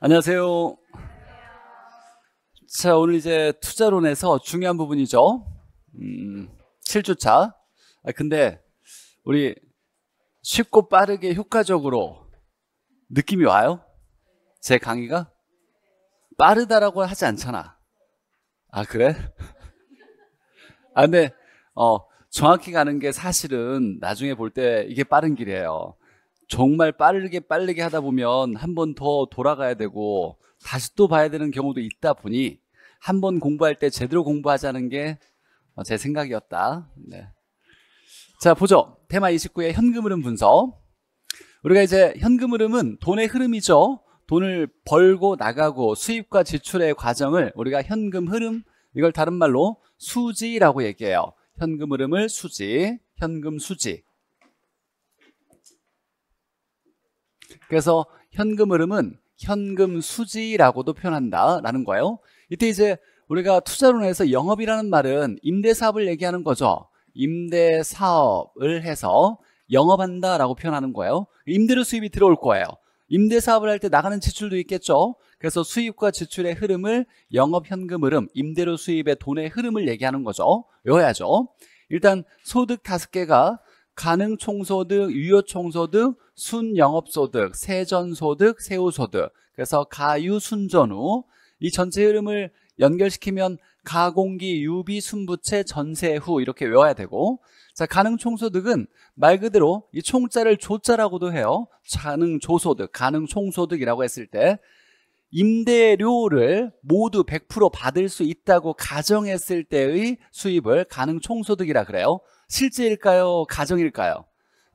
안녕하세요. 자, 오늘 이제 투자론에서 중요한 부분이죠. 음, 7주차. 아, 근데 우리 쉽고 빠르게 효과적으로 느낌이 와요? 제 강의가? 빠르다라고 하지 않잖아. 아, 그래? 아, 근데, 어, 정확히 가는 게 사실은 나중에 볼 때 이게 빠른 길이에요. 정말 빠르게 빠르게 하다 보면 한 번 더 돌아가야 되고 다시 또 봐야 되는 경우도 있다 보니 한 번 공부할 때 제대로 공부하자는 게 제 생각이었다. 네. 자, 보죠. 테마 29의 현금 흐름 분석. 우리가 이제 현금 흐름은 돈의 흐름이죠. 돈을 벌고 나가고 수입과 지출의 과정을 우리가 현금 흐름, 이걸 다른 말로 수지라고 얘기해요. 현금 흐름을 수지, 현금 수지. 그래서 현금 흐름은 현금 수지라고도 표현한다라는 거예요. 이때 이제 우리가 투자론 에서 영업이라는 말은 임대사업을 얘기하는 거죠. 임대사업을 해서 영업한다라고 표현하는 거예요. 임대료 수입이 들어올 거예요. 임대사업을 할 때 나가는 지출도 있겠죠. 그래서 수입과 지출의 흐름을 영업 현금 흐름, 임대료 수입의 돈의 흐름을 얘기하는 거죠. 외워야죠. 일단 소득 다섯 개가 가능 총소득, 유효 총소득, 순영업소득, 세전소득, 세후소득. 그래서 가유, 순전후. 이 전체 흐름을 연결시키면 가공기, 유비, 순부채, 전세후 이렇게 외워야 되고 자 가능 총소득은 말 그대로 이 총자를 조자라고도 해요. 가능 조소득, 가능 총소득이라고 했을 때 임대료를 모두 100% 받을 수 있다고 가정했을 때의 수입을 가능 총소득이라 그래요. 실제일까요? 가정일까요?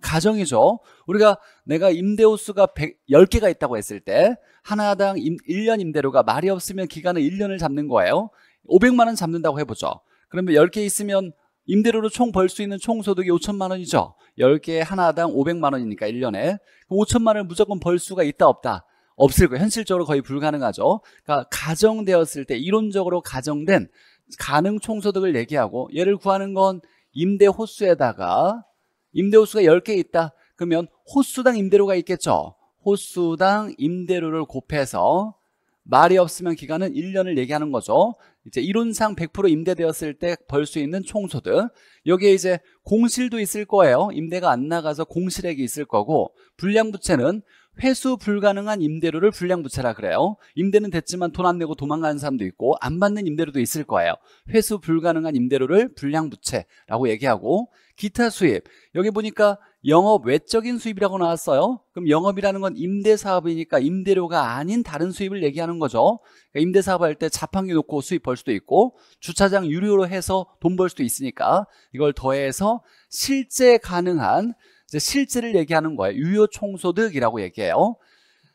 가정이죠. 우리가 내가 임대 호 수가 100, 10개가 있다고 했을 때 하나당 임, 1년 임대료가 말이 없으면 기간을 1년을 잡는 거예요. 500만 원 잡는다고 해보죠. 그러면 10개 있으면 임대료로 총 벌 수 있는 총소득이 5천만 원이죠. 10개 하나당 500만 원이니까 1년에 5천만 원을 무조건 벌 수가 있다 없다. 없을 거예요. 현실적으로 거의 불가능하죠. 그러니까 가정되었을 때 이론적으로 가정된 가능 총소득을 얘기하고 얘를 구하는 건 임대 호수에다가 임대 호수가 10개 있다. 그러면 호수당 임대료가 있겠죠. 호수당 임대료를 곱해서 말이 없으면 기간은 1년을 얘기하는 거죠. 이제 이론상 100% 임대되었을 때 벌 수 있는 총소득. 여기에 이제 공실도 있을 거예요. 임대가 안 나가서 공실액이 있을 거고 불량부채는 회수 불가능한 임대료를 불량부채라 그래요. 임대는 됐지만 돈 안 내고 도망가는 사람도 있고 안 받는 임대료도 있을 거예요. 회수 불가능한 임대료를 불량부채라고 얘기하고 기타 수입 여기 보니까 영업 외적인 수입이라고 나왔어요. 그럼 영업이라는 건 임대사업이니까 임대료가 아닌 다른 수입을 얘기하는 거죠. 그러니까 임대사업 할 때 자판기 놓고 수입 벌 수도 있고 주차장 유료로 해서 돈 벌 수도 있으니까 이걸 더해서 실제 가능한 실제를 얘기하는 거예요. 유효 총소득이라고 얘기해요.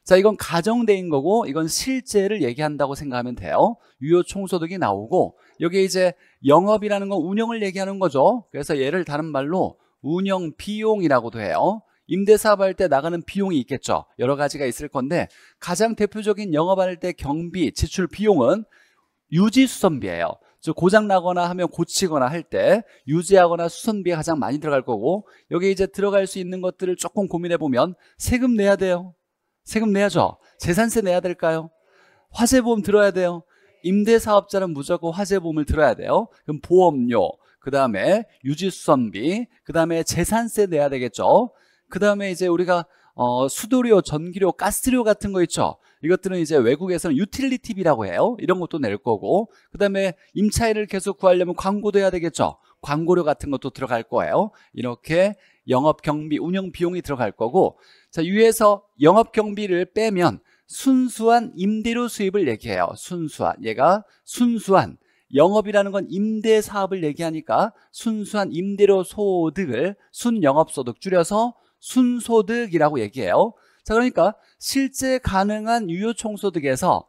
자, 이건 가정대인 거고 이건 실제를 얘기한다고 생각하면 돼요. 유효 총소득이 나오고 여기 이제 영업이라는 건 운영을 얘기하는 거죠. 그래서 얘를 다른 말로 운영 비용이라고도 해요. 임대사업 할 때 나가는 비용이 있겠죠. 여러 가지가 있을 건데 가장 대표적인 영업할 때 경비, 지출 비용은 유지수선비예요. 즉 고장 나거나 하면 고치거나 할 때 유지하거나 수선비가 가장 많이 들어갈 거고 여기 이제 들어갈 수 있는 것들을 조금 고민해 보면 세금 내야 돼요. 세금 내야죠. 재산세 내야 될까요? 화재보험 들어야 돼요. 임대사업자는 무조건 화재보험을 들어야 돼요. 그럼 보험료, 그 다음에 유지수선비, 그 다음에 재산세 내야 되겠죠. 그 다음에 이제 우리가 어, 수도료, 전기료, 가스료 같은 거 있죠. 이것들은 이제 외국에서는 유틸리티비라고 해요. 이런 것도 낼 거고 그 다음에 임차인을 계속 구하려면 광고도 해야 되겠죠. 광고료 같은 것도 들어갈 거예요. 이렇게 영업 경비, 운영 비용이 들어갈 거고 자 위에서 영업 경비를 빼면 순수한 임대료 수입을 얘기해요. 순수한 얘가 순수한 영업이라는 건 임대 사업을 얘기하니까 순수한 임대료 소득을 순영업소득 줄여서 순소득이라고 얘기해요. 자, 그러니까 실제 가능한 유효 총소득에서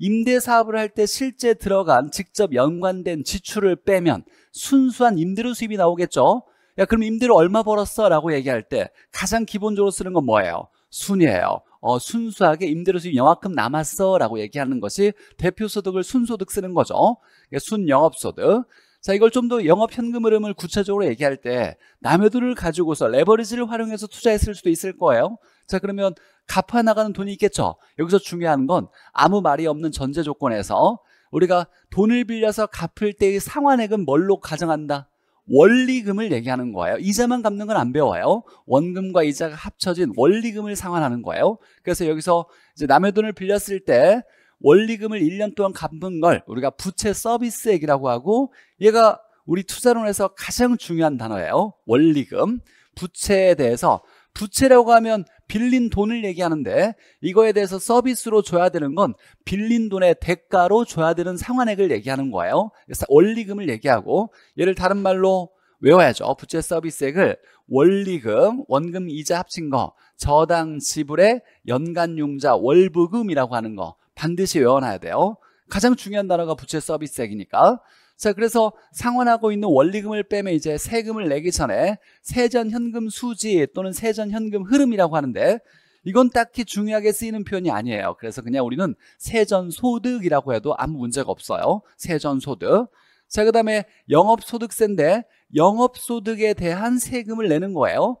임대 사업을 할 때 실제 들어간 직접 연관된 지출을 빼면 순수한 임대료 수입이 나오겠죠. 야, 그럼 임대료 얼마 벌었어? 라고 얘기할 때 가장 기본적으로 쓰는 건 뭐예요? 순이에요. 어, 순수하게 임대료 수입 영화금 남았어 라고 얘기하는 것이 대표소득을 순소득 쓰는 거죠. 순영업소득. 자, 이걸 좀 더 영업 현금 흐름을 구체적으로 얘기할 때 남의 돈을 가지고서 레버리지를 활용해서 투자했을 수도 있을 거예요. 자, 그러면 갚아 나가는 돈이 있겠죠. 여기서 중요한 건 아무 말이 없는 전제 조건에서 우리가 돈을 빌려서 갚을 때의 상환액은 뭘로 가정한다? 원리금을 얘기하는 거예요. 이자만 갚는 건 안 배워요. 원금과 이자가 합쳐진 원리금을 상환하는 거예요. 그래서 여기서 이제 남의 돈을 빌렸을 때 원리금을 1년 동안 갚는 걸 우리가 부채 서비스액이라고 하고 얘가 우리 투자론에서 가장 중요한 단어예요. 원리금. 부채에 대해서 부채라고 하면 빌린 돈을 얘기하는데 이거에 대해서 서비스로 줘야 되는 건 빌린 돈의 대가로 줘야 되는 상환액을 얘기하는 거예요. 그래서 원리금을 얘기하고 얘를 다른 말로 외워야죠. 부채 서비스액을 원리금, 원금 이자 합친 거, 저당 지불의 연간 융자 월부금이라고 하는 거 반드시 외워놔야 돼요. 가장 중요한 단어가 부채 서비스액이니까. 자, 그래서 상환하고 있는 원리금을 빼면 이제 세금을 내기 전에 세전 현금 수지 또는 세전 현금 흐름이라고 하는데 이건 딱히 중요하게 쓰이는 표현이 아니에요. 그래서 그냥 우리는 세전 소득이라고 해도 아무 문제가 없어요. 세전 소득. 자, 그 다음에 영업 소득세인데 영업 소득에 대한 세금을 내는 거예요.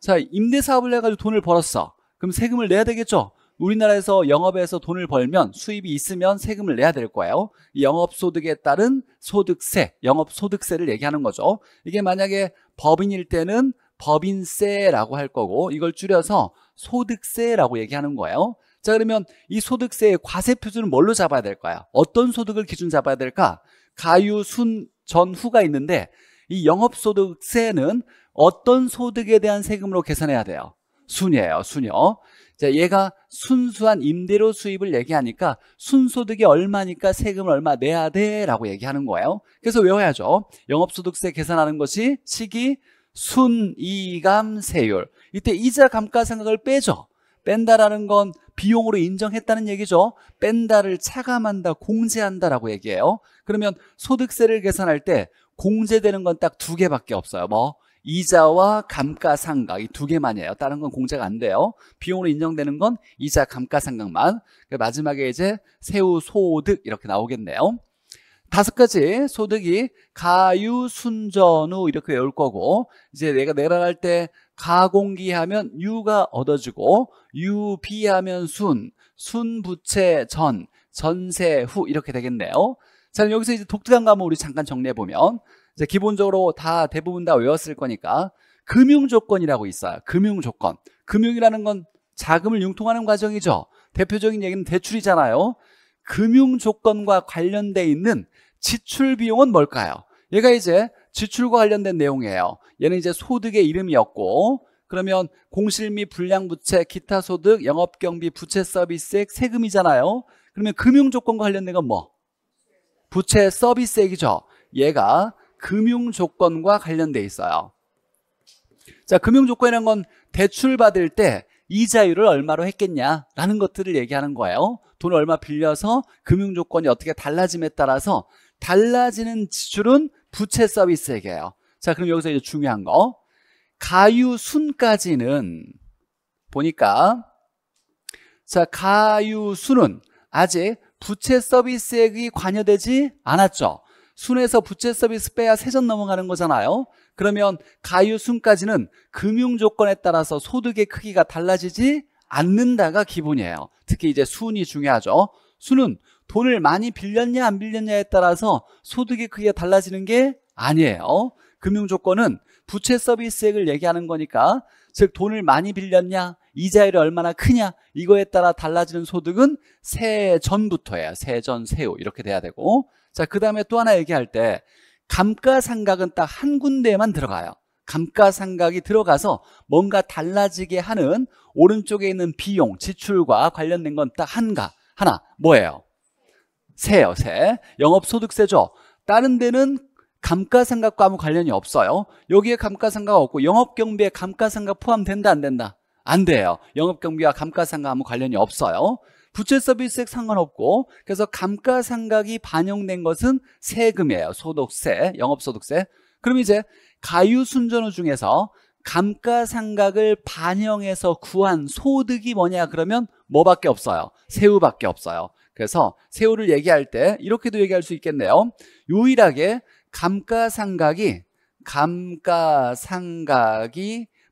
자, 임대 사업을 해 가지고 돈을 벌었어. 그럼 세금을 내야 되겠죠? 우리나라에서 영업에서 돈을 벌면 수입이 있으면 세금을 내야 될 거예요. 영업소득에 따른 소득세, 영업소득세를 얘기하는 거죠. 이게 만약에 법인일 때는 법인세라고 할 거고 이걸 줄여서 소득세라고 얘기하는 거예요. 자 그러면 이 소득세의 과세 표준은 뭘로 잡아야 될까요? 어떤 소득을 기준 잡아야 될까? 가유, 순, 전, 후가 있는데 이 영업소득세는 어떤 소득에 대한 세금으로 계산해야 돼요? 순이에요, 순이요. 자, 얘가 순수한 임대료 수입을 얘기하니까 순소득이 얼마니까 세금을 얼마 내야 돼 라고 얘기하는 거예요. 그래서 외워야죠. 영업소득세 계산하는 것이 시기 순이감세율. 이때 이자 감가상각을 빼죠. 뺀다라는 건 비용으로 인정했다는 얘기죠. 뺀다를 차감한다, 공제한다라고 얘기해요. 그러면 소득세를 계산할 때 공제되는 건 딱 두 개밖에 없어요. 뭐 이자와 감가상각 이 두 개만이에요. 다른 건 공제가 안 돼요. 비용으로 인정되는 건 이자 감가상각만. 마지막에 이제 세후 소득 이렇게 나오겠네요. 다섯 가지 소득이 가유 순전후 이렇게 외울 거고 이제 내가 내려갈 때 가공기 하면 유가 얻어지고 유비 하면 순, 순부채 전, 전세 후 이렇게 되겠네요. 자 여기서 이제 독특한 과목 우리 잠깐 정리해 보면 이제 기본적으로 다 대부분 다 외웠을 거니까 금융 조건이라고 있어요. 금융 조건. 금융이라는 건 자금을 융통하는 과정이죠. 대표적인 얘기는 대출이잖아요. 금융 조건과 관련돼 있는 지출 비용은 뭘까요? 얘가 이제 지출과 관련된 내용이에요. 얘는 이제 소득의 이름이었고 그러면 공실 및 불량 부채, 기타 소득, 영업 경비, 부채 서비스액, 세금이잖아요. 그러면 금융 조건과 관련된 건 뭐? 부채 서비스액이죠. 얘가 금융 조건과 관련돼 있어요. 자, 금융 조건이라는 건 대출 받을 때 이자율을 얼마로 했겠냐라는 것들을 얘기하는 거예요. 돈을 얼마 빌려서 금융 조건이 어떻게 달라짐에 따라서 달라지는 지출은 부채 서비스액이에요. 자, 그럼 여기서 이제 중요한 거. 가유순까지는 보니까 자, 가유순은 아직 부채 서비스액이 관여되지 않았죠. 순에서 부채 서비스 빼야 세전 넘어가는 거잖아요. 그러면 가유 순까지는 금융 조건에 따라서 소득의 크기가 달라지지 않는다가 기본이에요. 특히 이제 순이 중요하죠. 순은 돈을 많이 빌렸냐 안 빌렸냐에 따라서 소득의 크기가 달라지는 게 아니에요. 금융 조건은 부채 서비스액을 얘기하는 거니까 즉 돈을 많이 빌렸냐 이자율이 얼마나 크냐 이거에 따라 달라지는 소득은 세전부터예요. 세전, 세후 이렇게 돼야 되고 자, 그 다음에 또 하나 얘기할 때 감가상각은 딱 한 군데에만 들어가요. 감가상각이 들어가서 뭔가 달라지게 하는 오른쪽에 있는 비용, 지출과 관련된 건 딱 한가, 하나, 뭐예요? 세요, 세. 영업소득세죠. 다른 데는 감가상각과 아무 관련이 없어요. 여기에 감가상각 없고 영업경비에 감가상각 포함된다, 안 된다? 안 돼요. 영업경비와 감가상각 아무 관련이 없어요. 부채 서비스액 상관없고 그래서 감가상각이 반영된 것은 세금이에요. 소득세, 영업소득세. 그럼 이제 가유순전후 중에서 감가상각을 반영해서 구한 소득이 뭐냐 그러면 뭐밖에 없어요. 세후밖에 없어요. 그래서 세후를 얘기할 때 이렇게도 얘기할 수 있겠네요. 유일하게 감가상각이 감가상각이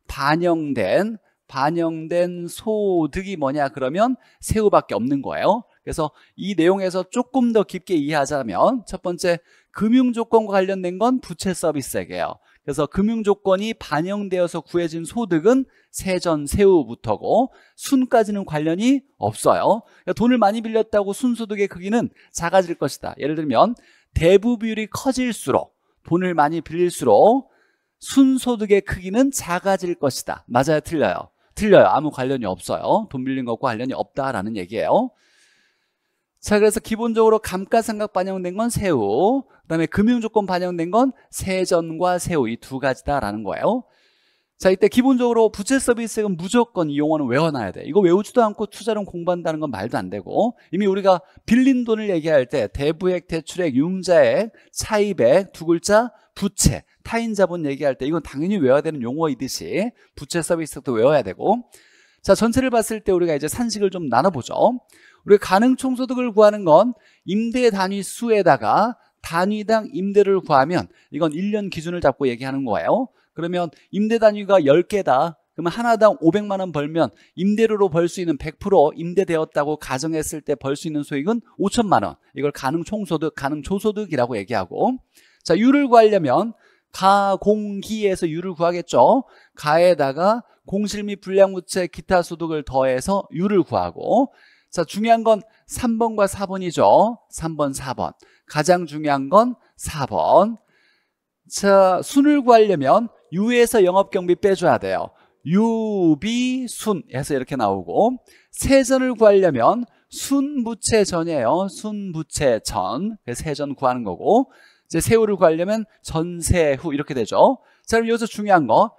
반영된 반영된 소득이 뭐냐 그러면 세후밖에 없는 거예요. 그래서 이 내용에서 조금 더 깊게 이해하자면 첫 번째 금융 조건과 관련된 건 부채 서비스액이에요. 그래서 금융 조건이 반영되어서 구해진 소득은 세전 세후부터고 순까지는 관련이 없어요. 그러니까 돈을 많이 빌렸다고 순소득의 크기는 작아질 것이다. 예를 들면 대부 비율이 커질수록 돈을 많이 빌릴수록 순소득의 크기는 작아질 것이다. 맞아요, 틀려요? 틀려요. 아무 관련이 없어요. 돈 빌린 것과 관련이 없다라는 얘기예요. 자, 그래서 기본적으로 감가상각 반영된 건 세후, 그 다음에 금융조건 반영된 건 세전과 세후 이 두 가지다라는 거예요. 자, 이때 기본적으로 부채 서비스액은 무조건 이 용어는 외워놔야 돼. 이거 외우지도 않고 투자론 공부한다는 건 말도 안 되고 이미 우리가 빌린 돈을 얘기할 때 대부액, 대출액, 융자액, 차입액 두 글자 부채, 타인 자본 얘기할 때 이건 당연히 외워야 되는 용어이듯이 부채 서비스도 외워야 되고 자 전체를 봤을 때 우리가 이제 산식을 좀 나눠보죠. 우리가 가능 총소득을 구하는 건 임대 단위 수에다가 단위당 임대를 구하면 이건 1년 기준을 잡고 얘기하는 거예요. 그러면 임대 단위가 10개다. 그러면 하나당 500만 원 벌면 임대료로 벌 수 있는 100% 임대되었다고 가정했을 때 벌 수 있는 소익은 5천만 원. 이걸 가능 총소득, 가능 조소득이라고 얘기하고 자, 유를 구하려면 가공기에서 유를 구하겠죠. 가에다가 공실 및 불량부채 기타 소득을 더해서 유를 구하고 자, 중요한 건 3번과 4번이죠. 3번, 4번. 가장 중요한 건 4번. 자, 순을 구하려면 유에서 영업경비 빼줘야 돼요. 유비순 해서 이렇게 나오고 세전을 구하려면 순부채전이에요. 순부채전. 세전 구하는 거고 이제 세후를 구하려면 전세후 이렇게 되죠. 자, 그럼 여기서 중요한 거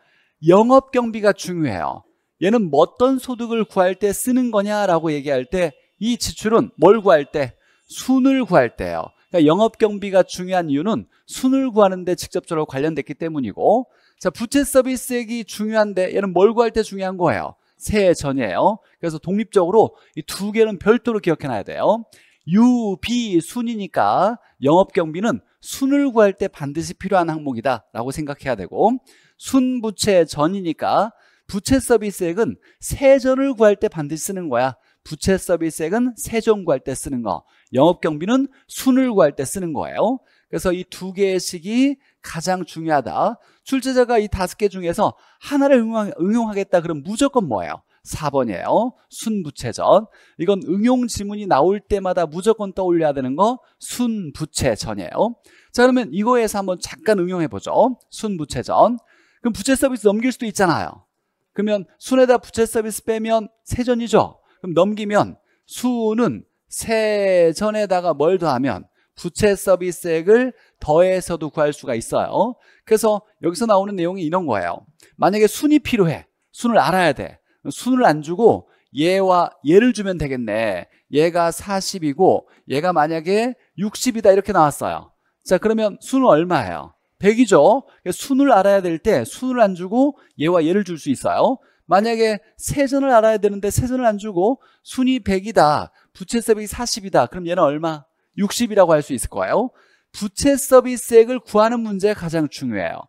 영업 경비가 중요해요. 얘는 어떤 소득을 구할 때 쓰는 거냐라고 얘기할 때 이 지출은 뭘 구할 때? 순을 구할 때예요. 그러니까 영업 경비가 중요한 이유는 순을 구하는 데 직접적으로 관련됐기 때문이고 자 부채 서비스액이 중요한데 얘는 뭘 구할 때 중요한 거예요. 세전이에요. 그래서 독립적으로 이 두 개는 별도로 기억해 놔야 돼요. 유비 순이니까 영업 경비는 순을 구할 때 반드시 필요한 항목이다 라고 생각해야 되고 순부채 전이니까 부채 서비스액은 세전을 구할 때 반드시 쓰는 거야. 부채 서비스액은 세전 구할 때 쓰는 거. 영업 경비는 순을 구할 때 쓰는 거예요. 그래서 이 두 개의 식이 가장 중요하다. 출제자가 이 다섯 개 중에서 하나를 응용, 하겠다 그럼 무조건 뭐예요? 4번이에요. 순부채전. 이건 응용 지문이 나올 때마다 무조건 떠올려야 되는 거 순부채전이에요. 자 그러면 이거에서 한번 잠깐 응용해 보죠. 순부채전. 그럼 부채 서비스 넘길 수도 있잖아요. 그러면 순에다 부채 서비스 빼면 세전이죠. 그럼 넘기면 수는 세전에다가 뭘 더하면 부채 서비스액을 더해서도 구할 수가 있어요. 그래서 여기서 나오는 내용이 이런 거예요. 만약에 순이 필요해. 순을 알아야 돼. 순을 안 주고 얘와 얘를 주면 되겠네. 얘가 40이고 얘가 만약에 60이다 이렇게 나왔어요. 자 그러면 순은 얼마예요? 100이죠. 순을 알아야 될 때 순을 안 주고 얘와 얘를 줄 수 있어요. 만약에 세전을 알아야 되는데 세전을 안 주고 순이 100이다. 부채 서비스 40이다. 그럼 얘는 얼마? 60이라고 할 수 있을 거예요. 부채 서비스액을 구하는 문제가 가장 중요해요.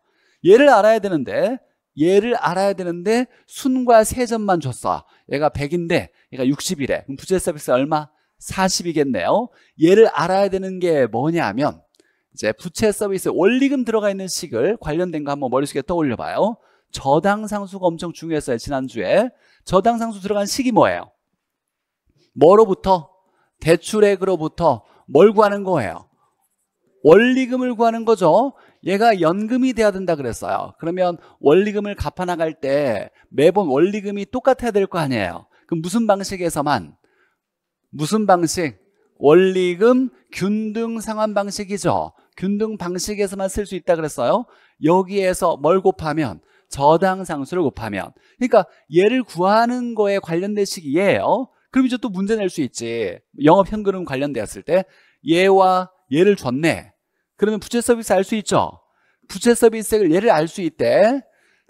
얘를 알아야 되는데 얘를 알아야 되는데 순과 세전만 줬어. 얘가 100인데 얘가 60이래. 그럼 부채 서비스 얼마? 40이겠네요. 얘를 알아야 되는 게 뭐냐면 이제 부채 서비스 원리금 들어가 있는 식을 관련된 거 한번 머릿속에 떠올려 봐요. 저당 상수가 엄청 중요했어요. 지난주에. 저당 상수 들어간 식이 뭐예요? 뭐로부터? 대출액으로부터 뭘 구하는 거예요? 원리금을 구하는 거죠. 얘가 연금이 돼야 된다 그랬어요. 그러면 원리금을 갚아 나갈 때 매번 원리금이 똑같아야 될 거 아니에요. 그럼 무슨 방식에서만 무슨 방식? 원리금 균등 상환 방식이죠. 균등 방식에서만 쓸 수 있다 그랬어요. 여기에서 뭘 곱하면 저당 상수를 곱하면 그러니까 얘를 구하는 거에 관련된 식이 얘예요. 그럼 이제 또 문제 낼 수 있지. 영업 현금은 관련되었을 때 얘와 얘를 줬네. 그러면 부채 서비스 알 수 있죠. 부채 서비스액을 얘를 알 수 있대.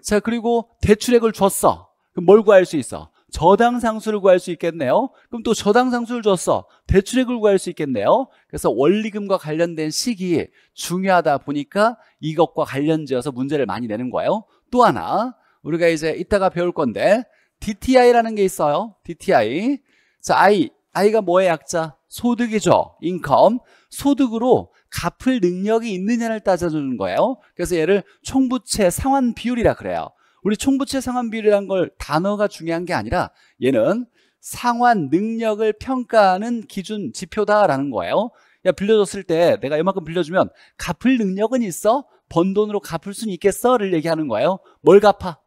자 그리고 대출액을 줬어. 그럼 뭘 구할 수 있어? 저당 상수를 구할 수 있겠네요. 그럼 또 저당 상수를 줬어. 대출액을 구할 수 있겠네요. 그래서 원리금과 관련된 식이 중요하다 보니까 이것과 관련지어서 문제를 많이 내는 거예요. 또 하나 우리가 이제 이따가 배울 건데 DTI라는 게 있어요. DTI. 자, I. I가 뭐의 약자? 소득이죠. 인컴. 소득으로 갚을 능력이 있느냐를 따져주는 거예요. 그래서 얘를 총부채 상환 비율이라 그래요. 우리 총부채 상환 비율이라는 걸 단어가 중요한 게 아니라 얘는 상환 능력을 평가하는 기준 지표다라는 거예요. 야 빌려줬을 때 내가 이만큼 빌려주면 갚을 능력은 있어? 번 돈으로 갚을 수는 있겠어?를 얘기하는 거예요. 뭘 갚아?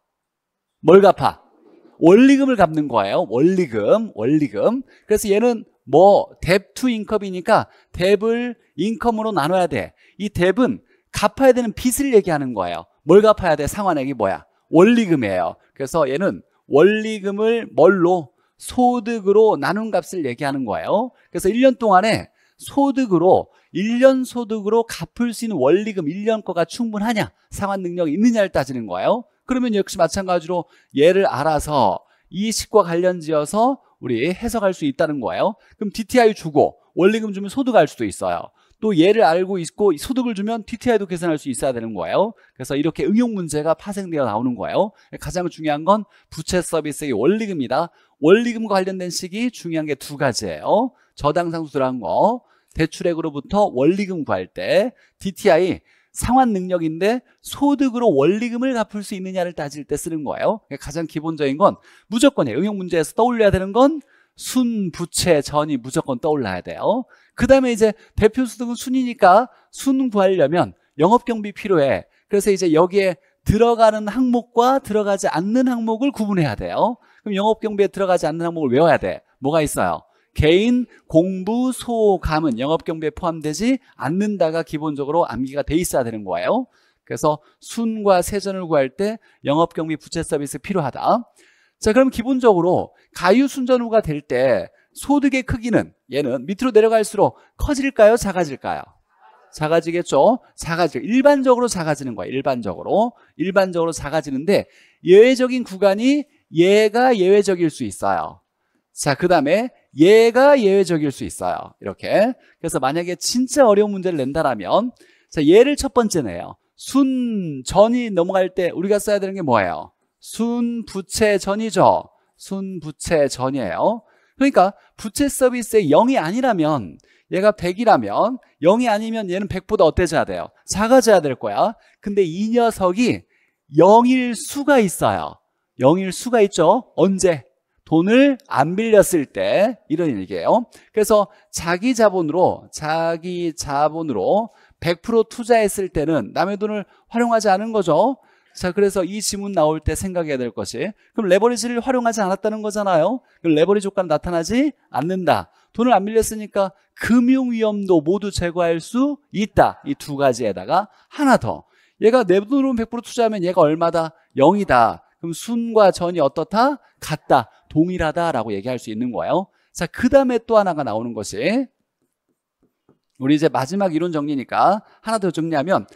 뭘 갚아? 원리금을 갚는 거예요. 원리금, 원리금. 그래서 얘는 뭐 뎁투 인컴이니까 뎁을 인컴으로 나눠야 돼. 이 뎁은 갚아야 되는 빚을 얘기하는 거예요. 뭘 갚아야 돼? 상환액이 뭐야? 원리금이에요. 그래서 얘는 원리금을 뭘로? 소득으로 나눈 값을 얘기하는 거예요. 그래서 1년 동안에 소득으로 1년 소득으로 갚을 수 있는 원리금 1년 거가 충분하냐? 상환 능력이 있느냐를 따지는 거예요. 그러면 역시 마찬가지로 얘를 알아서 이 식과 관련 지어서 우리 해석할 수 있다는 거예요. 그럼 DTI 주고 원리금 주면 소득할 수도 있어요. 또 얘를 알고 있고 소득을 주면 DTI도 계산할 수 있어야 되는 거예요. 그래서 이렇게 응용 문제가 파생되어 나오는 거예요. 가장 중요한 건 부채 서비스의 원리금이다. 원리금과 관련된 식이 중요한 게 두 가지예요. 저당 상수 들어간 거, 대출액으로부터 원리금 구할 때 DTI 상환 능력인데 소득으로 원리금을 갚을 수 있느냐를 따질 때 쓰는 거예요. 가장 기본적인 건 무조건이에요. 응용 문제에서 떠올려야 되는 건 순부채 전이 무조건 떠올라야 돼요. 그 다음에 이제 대표 소득은 순이니까 순 구하려면 영업경비 필요해. 그래서 이제 여기에 들어가는 항목과 들어가지 않는 항목을 구분해야 돼요. 그럼 영업경비에 들어가지 않는 항목을 외워야 돼. 뭐가 있어요? 개인 공부 소감은 영업 경비에 포함되지 않는다가 기본적으로 암기가 돼 있어야 되는 거예요. 그래서 순과 세전을 구할 때 영업 경비 부채 서비스 필요하다. 자, 그럼 기본적으로 가유 순전후가 될 때 소득의 크기는 얘는 밑으로 내려갈수록 커질까요? 작아질까요? 작아지겠죠? 작아지 일반적으로 작아지는 거야. 일반적으로. 일반적으로 작아지는데 예외적인 구간이 얘가 예외적일 수 있어요. 자, 그 다음에 얘가 예외적일 수 있어요. 이렇게. 그래서 만약에 진짜 어려운 문제를 낸다라면 자, 얘를 첫 번째 내요. 순, 전이 넘어갈 때 우리가 써야 되는 게 뭐예요? 순, 부채, 전이죠. 순, 부채, 전이에요. 그러니까 부채 서비스의 0이 아니라면 얘가 100이라면 0이 아니면 얘는 100보다 어때져야 돼요? 작아져야 될 거야. 근데 이 녀석이 0일 수가 있어요. 0일 수가 있죠. 언제? 돈을 안 빌렸을 때 이런 얘기예요. 그래서 자기 자본으로 자기 자본으로 100% 투자했을 때는 남의 돈을 활용하지 않은 거죠. 자, 그래서 이 지문 나올 때 생각해야 될 것이 그럼 레버리지를 활용하지 않았다는 거잖아요. 그럼 레버리지 효과는 나타나지 않는다. 돈을 안 빌렸으니까 금융 위험도 모두 제거할 수 있다. 이 두 가지에다가 하나 더. 얘가 내 돈으로 100% 투자하면 얘가 얼마다? 0이다. 그럼 순과 전이 어떻다? 같다. 동일하다라고 얘기할 수 있는 거예요. 자, 그 다음에 또 하나가 나오는 것이 우리 이제 마지막 이론 정리니까 하나 더 정리하면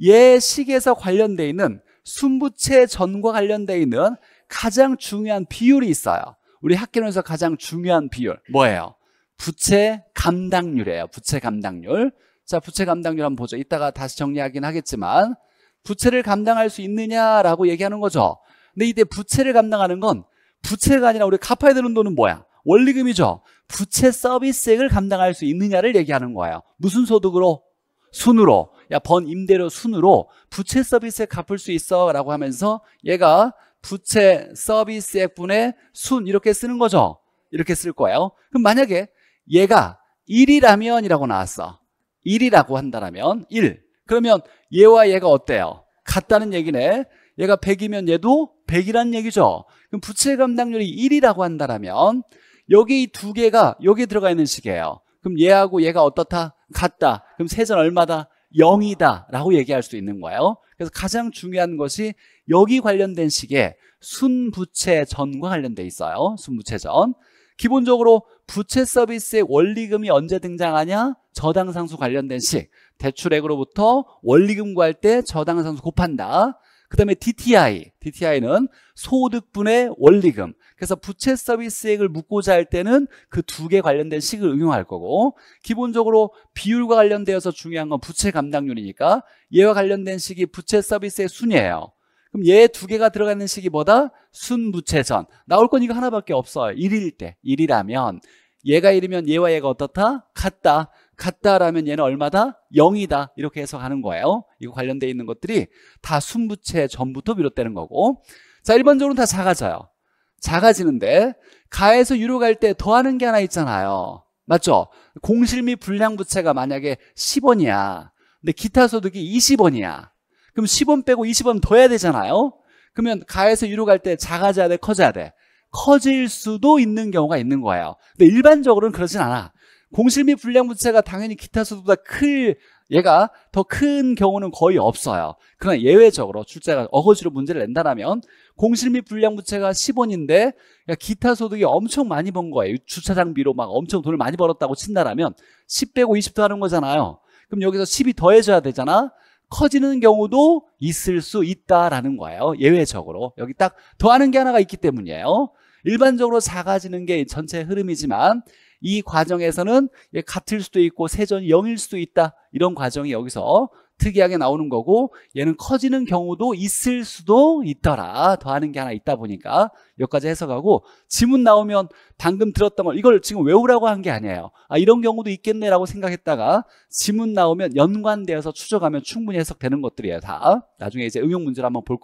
예식에서 관련되어 있는 순부채 전과 관련되어 있는 가장 중요한 비율이 있어요. 우리 학계론에서 가장 중요한 비율 뭐예요? 부채 감당률이에요. 부채 감당률. 자, 부채 감당률 한번 보죠. 이따가 다시 정리하긴 하겠지만 부채를 감당할 수 있느냐라고 얘기하는 거죠. 근데 이때 부채를 감당하는 건 부채가 아니라 우리 갚아야 되는 돈은 뭐야? 원리금이죠. 부채 서비스액을 감당할 수 있느냐를 얘기하는 거예요. 무슨 소득으로? 순으로. 야, 번 임대료 순으로 부채 서비스액 갚을 수 있어 라고 하면서 얘가 부채 서비스액 분의 순 이렇게 쓰는 거죠. 이렇게 쓸 거예요. 그럼 만약에 얘가 1이라면 이라고 나왔어. 1이라고 한다면 1. 그러면 얘와 얘가 어때요? 같다는 얘기네. 얘가 100이면 얘도 100이란 얘기죠. 그럼 부채 감당률이 1이라고 한다면 여기 이 두 개가 여기 들어가 있는 식이에요. 그럼 얘하고 얘가 어떻다? 같다. 그럼 세전 얼마다? 0이다 라고 얘기할 수 있는 거예요. 그래서 가장 중요한 것이 여기 관련된 식에 순부채 전과 관련돼 있어요. 순부채 전. 기본적으로 부채 서비스의 원리금이 언제 등장하냐? 저당상수 관련된 식. 대출액으로부터 원리금 구할 때 저당상수 곱한다. 그 다음에 DTI. DTI는 소득분의 원리금. 그래서 부채 서비스액을 묻고자 할 때는 그 두 개 관련된 식을 응용할 거고 기본적으로 비율과 관련되어서 중요한 건 부채 감당률이니까 얘와 관련된 식이 부채 서비스의 순이에요. 그럼 얘 두 개가 들어가는 식이 뭐다? 순부채전. 나올 건 이거 하나밖에 없어요. 1일 때. 1이라면 얘가 1이면 얘와 얘가 어떻다? 같다. 같다라면 얘는 얼마다? 0이다. 이렇게 해석하는 거예요. 이거 관련되어 있는 것들이 다 순부채 전부터 비롯되는 거고. 자, 일반적으로 다 작아져요. 작아지는데 가에서 유로 갈 때 더하는 게 하나 있잖아요. 맞죠? 공실 및 불량 부채가 만약에 10원이야. 근데 기타 소득이 20원이야. 그럼 10원 빼고 20원 더 해야 되잖아요. 그러면 가에서 유로 갈 때 작아져야 돼, 커져야 돼. 커질 수도 있는 경우가 있는 거예요. 근데 일반적으로는 그러진 않아. 공실 및 불량 부채가 당연히 기타 소득보다 클 얘가 더 큰 경우는 거의 없어요. 그러나 예외적으로 출제가 어거지로 문제를 낸다라면 공실 및 불량 부채가 10원인데 기타 소득이 엄청 많이 번 거예요. 주차장비로 막 엄청 돈을 많이 벌었다고 친다라면 10 빼고 20 더하는 거잖아요. 그럼 여기서 10이 더해져야 되잖아. 커지는 경우도 있을 수 있다라는 거예요. 예외적으로. 여기 딱 더하는 게 하나가 있기 때문이에요. 일반적으로 작아지는 게 전체 흐름이지만 이 과정에서는 같을 수도 있고 세전이 0일 수도 있다. 이런 과정이 여기서 특이하게 나오는 거고 얘는 커지는 경우도 있을 수도 있더라. 더하는 게 하나 있다 보니까 여기까지 해석하고 지문 나오면 방금 들었던 걸 이걸 지금 외우라고 한 게 아니에요. 아 이런 경우도 있겠네라고 생각했다가 지문 나오면 연관되어서 추적하면 충분히 해석되는 것들이에요. 다 나중에 이제 응용 문제를 한번 볼 거.